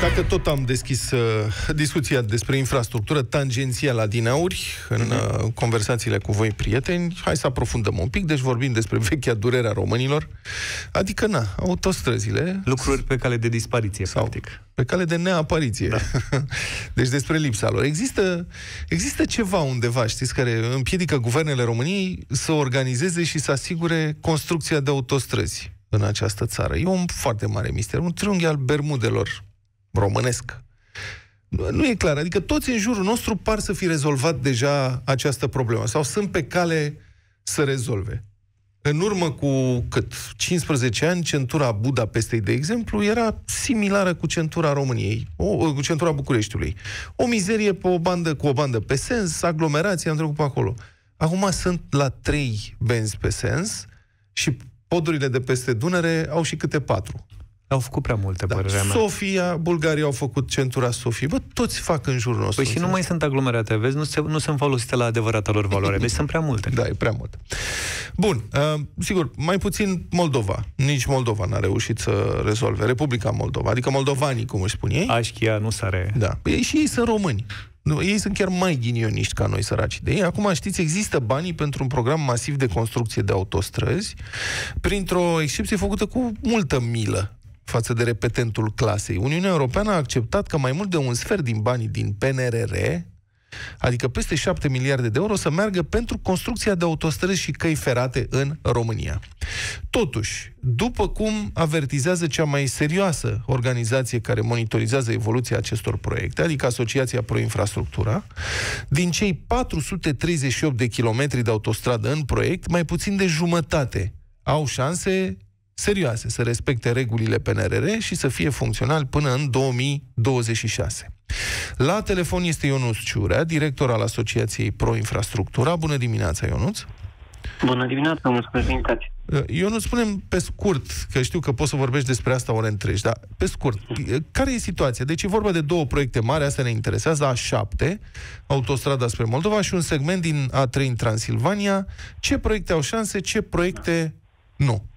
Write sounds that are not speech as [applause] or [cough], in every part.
Dacă tot am deschis uh, discuția despre infrastructură tangențială la dinauri în uh, conversațiile cu voi, prieteni, hai să aprofundăm un pic. Deci vorbim despre [laughs] vechea durere a românilor, adică, na, autostrăzile... Lucruri pe cale de dispariție, sau practic. pe cale de neapariție. Da. [laughs] deci despre lipsa lor. Există, există ceva undeva, știți, care împiedică guvernele României să organizeze și să asigure construcția de autostrăzi în această țară. E un foarte mare mister, un triunghi al Bermudelor românesc. Nu e clar. Adică toți în jurul nostru par să fi rezolvat deja această problemă sau sunt pe cale să rezolve. În urmă cu cât? 15 ani, centura Budapestei, de exemplu, era similară cu centura României, o, cu centura Bucureștiului. O mizerie pe o bandă, cu o bandă pe sens, aglomerație, am trecut pe acolo. Acum sunt la trei benzi pe sens și podurile de peste Dunăre au și câte patru. Au făcut prea multe, Da. părerea mea. Sofia, Bulgaria au făcut centura Sofiei. Bă, toți fac în jurul nostru. Păi și nu mai sunt aglomerate, vezi? Nu, se, nu sunt folosite la adevărata lor valoare. Deci sunt prea multe. Da, e prea mult. Bun, uh, sigur, mai puțin Moldova. Nici Moldova n-a reușit să rezolve. Republica Moldova, adică moldovanii, cum își spun ei. Așchia nu sare. Da. Păi ei și ei sunt români. Nu, ei sunt chiar mai ghinioniști ca noi, săraci de ei. Acum, știți, există banii pentru un program masiv de construcție de autostrăzi, printr-o excepție făcută cu multă milă față de repetentul clasei. Uniunea Europeană a acceptat că mai mult de un sfert din banii din PNRR, adică peste 7 miliarde de euro, să meargă pentru construcția de autostrăzi și căi ferate în România. Totuși, după cum avertizează cea mai serioasă organizație care monitorizează evoluția acestor proiecte, adică Asociația Pro Infrastructura, din cei 438 de kilometri de autostradă în proiect, mai puțin de jumătate au șanse serioase să respecte regulile PNRR și să fie funcțional până în 2026. La telefon este Ionuț Ciurea, director al Asociației Pro Infrastructura. Bună dimineața, Ionuț! Bună dimineața, mulțumesc pentru invitație. Ionuț, spunem pe scurt, că știu că poți să vorbești despre asta ore întregi, dar pe scurt, care e situația? Deci e vorba de două proiecte mari, astea ne interesează, A7, autostrada spre Moldova și un segment din A3 în Transilvania. Ce proiecte au șanse, ce proiecte nu?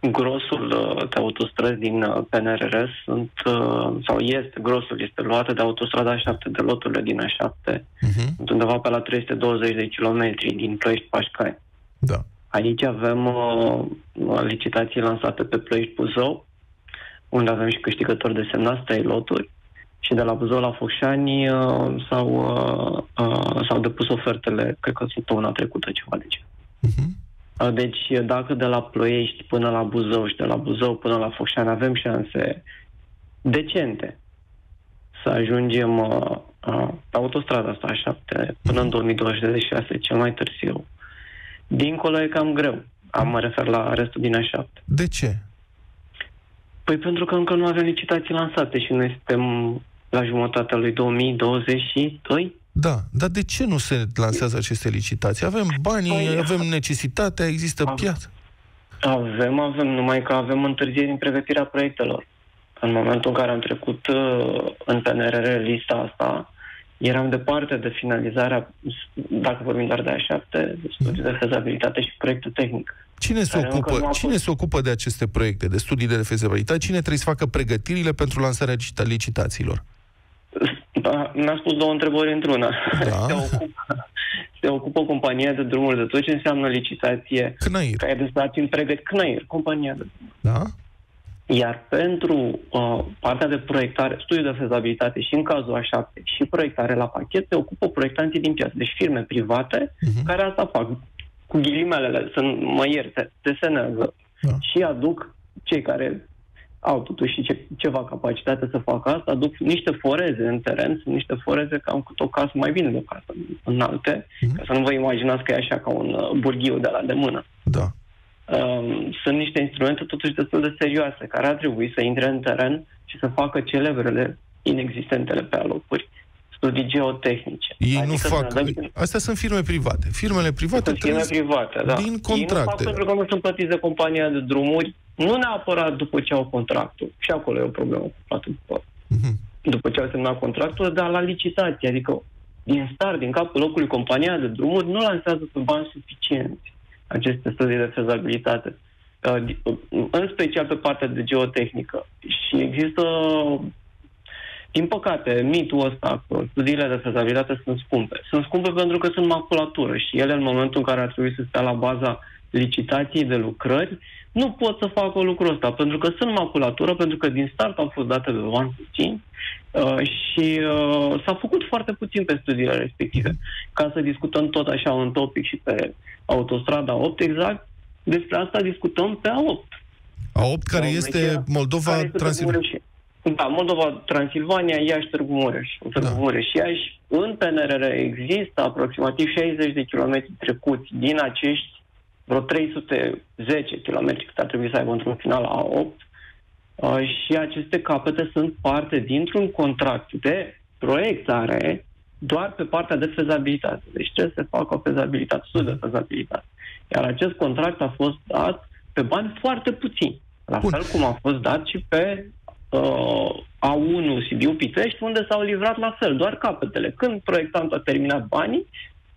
Grosul uh, de autostrăzi din uh, PNRR sunt, uh, sau este, grosul este luat de autostrada A7, de loturile din A7, Uh-huh. sunt undeva pe la 320 de kilometri din Ploiești-Pașcani. Da. Aici avem uh, licitații lansate pe Ploiești-Buzău, unde avem și câștigători de semnați, trei loturi. Și de la Buzău la Focșani uh, s-au, uh, uh, s-au depus ofertele, cred că săptămâna trecută, ceva de ce. Uh-huh. Deci, dacă de la Ploiești până la Buzău și de la Buzău până la Focșani avem șanse decente să ajungem uh, uh, pe autostrada asta a șapte până în 2026, cel mai târziu. Dincolo e cam greu. Am mă refer la restul din a șapte. De ce? Păi pentru că încă nu avem licitații lansate și noi suntem la jumătatea lui 2022. Da, dar de ce nu se lansează aceste licitații? Avem banii, Păi, avem necesitatea, există am- piață. Avem, avem, numai că avem întârzieri în pregătirea proiectelor. În momentul în care am trecut uh, în PNRR lista asta, eram departe de finalizarea, dacă vorbim doar de A7, de studii de fezabilitate și proiectul tehnic. Cine se, Care încă ocupă, nu a cine fost. se ocupă de aceste proiecte, de studii de fezabilitate? Cine trebuie să facă pregătirile pentru lansarea licita- licitațiilor? Da, mi-a spus două întrebări într-una. Da. [laughs] Se, ocupă, se ocupă compania de drumuri de tot ce înseamnă licitație, CNAIR, care de stat în pregătire, CNAIR, compania de da? Iar pentru uh, partea de proiectare, studiu de fezabilitate și în cazul A7 și proiectare la pachet, se ocupă proiectanții din piață, deci firme private Mhm. care asta fac. Cu ghilimelele, sunt, mă ierte, desenează Da. și aduc cei care au totuși și ce, ceva capacitate să facă asta, aduc niște foreze în teren, sunt niște foreze cam cât o casă, mai bine de o casă înalte, Mhm. ca să nu vă imaginați că e așa ca un uh, burghiu de la de mână Da. um, sunt niște instrumente totuși destul de serioase, care ar trebui să intre în teren și să facă celebrele inexistentele pe alocuri, studii geotehnice. Ei Adică nu să fac... ne dăm- Astea sunt firme private. Firmele private sunt firme trebuie... private, da. din Ei nu contracte. fac pentru că nu sunt plătiți de compania de drumuri, nu neapărat după ce au contractul. Și acolo e o problemă cu plată după, Mhm. după ce au semnat contractul, dar la licitație, adică din start, din capul locului, compania de drumuri nu lansează pe bani suficienți aceste studii de fezabilitate. uh, în special pe partea de geotehnică. Și există, din păcate, mitul ăsta că studiile de fezabilitate sunt scumpe. Sunt scumpe pentru că sunt maculatură și ele, în momentul în care ar trebui să stea la baza licitației de lucrări, nu pot să facă lucrul ăsta, pentru că sunt maculatură, pentru că din start au fost date de bani puțini uh, și uh, s-a făcut foarte puțin pe studiile respective. Ca să discutăm tot așa un topic și pe autostrada 8 exact, despre asta discutăm pe A8. A8 care este Moldova, Transilvania. Da, Moldova, Transilvania, Iași, Târgu Mureș. Târgu da. Mureș, Iași. În PNRR există aproximativ 60 de kilometri trecuți din acești vreo 310 km cât ar trebui să aibă într-un final A8 uh, și aceste capete sunt parte dintr-un contract de proiectare doar pe partea de fezabilitate. Deci ce se facă o fezabilitate, sus de fezabilitate. Iar acest contract a fost dat pe bani foarte puțini. La Bun. fel cum a fost dat și pe uh, A1 Sibiu Pitești, unde s-au livrat la fel, doar capetele. Când proiectantul a terminat banii,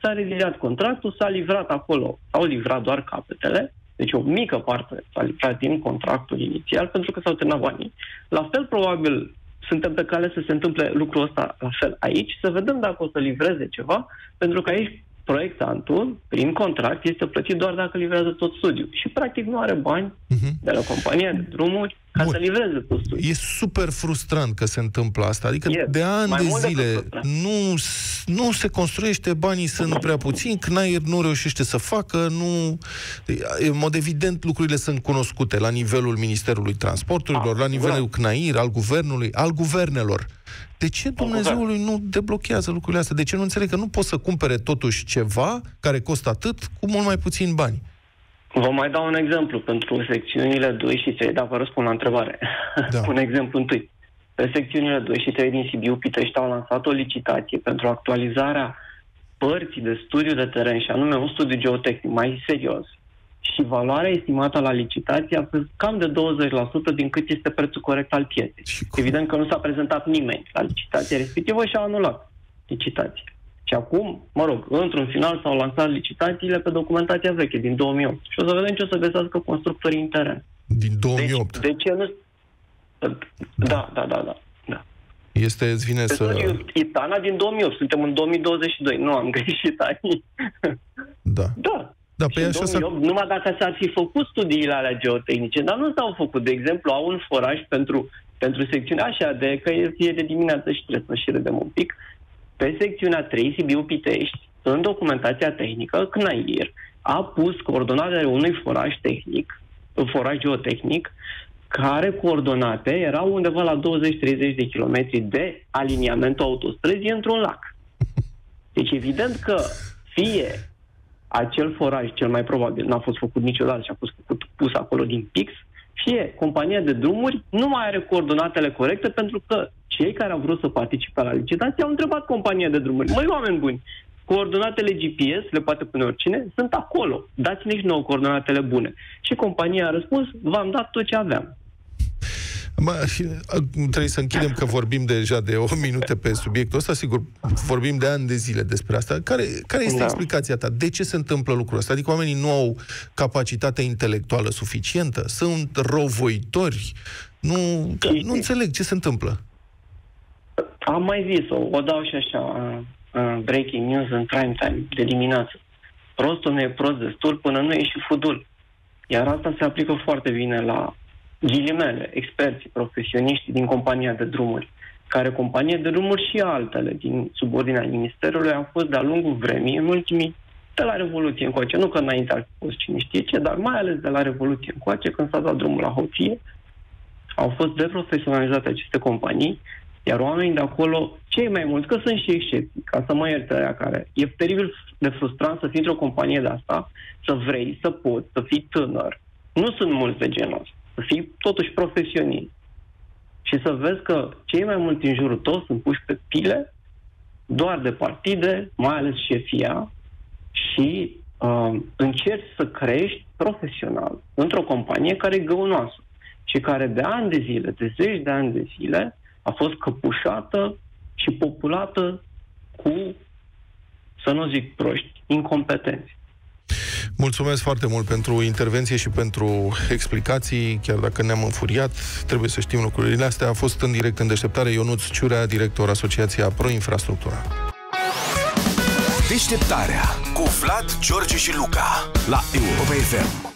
s-a reziliat contractul, s-a livrat acolo, s-au livrat doar capetele, deci o mică parte s-a livrat din contractul inițial pentru că s-au terminat banii. La fel, probabil, suntem pe cale să se întâmple lucrul ăsta la fel aici, să vedem dacă o să livreze ceva, pentru că aici proiectantul, prin contract, este plătit doar dacă livrează tot studiul. Și, practic, nu are bani uh-huh. de la compania de drumuri ca Bun. să livreze tot studiul. E super frustrant că se întâmplă asta. Adică yes. de ani Mai de zile nu, nu se construiește, banii sunt prea puțini, CNAIR nu reușește să facă, nu... În mod evident, lucrurile sunt cunoscute la nivelul Ministerului Transporturilor, ah, la nivelul da. CNAIR, al guvernului, al guvernelor. De ce Dumnezeului nu deblochează lucrurile astea? De ce nu înțeleg că nu poți să cumpere totuși ceva care costă atât cu mult mai puțin bani? Vă mai dau un exemplu pentru secțiunile 2 și 3, dar vă răspund la întrebare. Da. [laughs] un exemplu întâi. Pe secțiunile 2 și 3 din Sibiu, Pitești au lansat o licitație pentru actualizarea părții de studiu de teren, și anume un studiu geotehnic mai serios, și valoarea estimată la licitație a fost cam de 20% din cât este prețul corect al pieței. Evident că nu s-a prezentat nimeni la licitație respectivă și a anulat licitația. Și acum, mă rog, într-un final s-au lansat licitațiile pe documentația veche din 2008. Și o să vedem ce o să găsească constructorii în teren. Din 2008? Deci, de ce nu... Da, da, da, da. da. Este, îți vine pe să... Itana din 2008, suntem în 2022, nu am [laughs] greșit ani. Da. Da, da, pe așa 2008, să... numai dacă s-ar fi făcut studiile alea geotehnice, dar nu s-au făcut. De exemplu, au un foraj pentru, pentru secțiunea așa, de că e de dimineață și trebuie să și râdem un pic. Pe secțiunea 3, Sibiu Pitești, în documentația tehnică, CNAIR a pus coordonatele unui foraj tehnic, un foraj geotehnic, care coordonate erau undeva la 20-30 de kilometri de aliniamentul autostrăzii într-un lac. Deci evident că fie acel foraj, cel mai probabil, n-a fost făcut niciodată și a fost făcut, pus acolo din pix, fie compania de drumuri nu mai are coordonatele corecte pentru că cei care au vrut să participe la licitație au întrebat compania de drumuri. Măi, oameni buni, coordonatele GPS, le poate pune oricine, sunt acolo. Dați-ne și nouă coordonatele bune. Și compania a răspuns, v-am dat tot ce aveam. Mă, trebuie să închidem că vorbim deja de o minute pe subiectul ăsta, sigur, vorbim de ani de zile despre asta. Care, care este da. explicația ta? De ce se întâmplă lucrul ăsta? Adică oamenii nu au capacitatea intelectuală suficientă? Sunt rovoitori? Nu, nu înțeleg ce se întâmplă. Am mai zis-o, o dau și așa, uh, breaking news în prime time, de dimineață. Prostul nu e prost destul până nu e și fudul. Iar asta se aplică foarte bine la ghilimele, experții, profesioniști din compania de drumuri, care companie de drumuri și altele din subordinea Ministerului au fost de-a lungul vremii, în ultimii, de la Revoluție încoace, nu că înainte ar fost cine știe ce, dar mai ales de la Revoluție încoace, când s-a dat drumul la hoție, au fost deprofesionalizate aceste companii, iar oamenii de acolo, cei mai mulți, că sunt și excepții, ca să mă ierte aia care e teribil de frustrant să fii într-o companie de asta, să vrei, să poți, să fii tânăr. Nu sunt mulți de genul ăsta să fii totuși profesionist și să vezi că cei mai mulți în jurul tău sunt puși pe pile doar de partide, mai ales șefia, și uh, încerci să crești profesional într-o companie care e găunoasă și care de ani de zile, de zeci de ani de zile, a fost căpușată și populată cu, să nu zic proști, incompetenți. Mulțumesc foarte mult pentru intervenție și pentru explicații, chiar dacă ne-am înfuriat, trebuie să știm lucrurile astea. A fost în direct în deșteptare Ionuț Ciurea, director Asociația Pro Infrastructura. Deșteptarea cu Vlad, George și Luca la Europa FM.